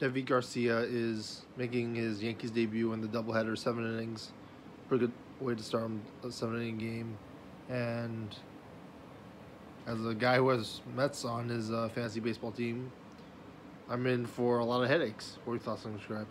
Deivi Garcia is making his Yankees debut in the doubleheader, seven innings. Pretty good way to start a seven inning game. And as a guy who has Mets on his uh, fantasy baseball team, I'm in for a lot of headaches. What are your thoughts on subscribe?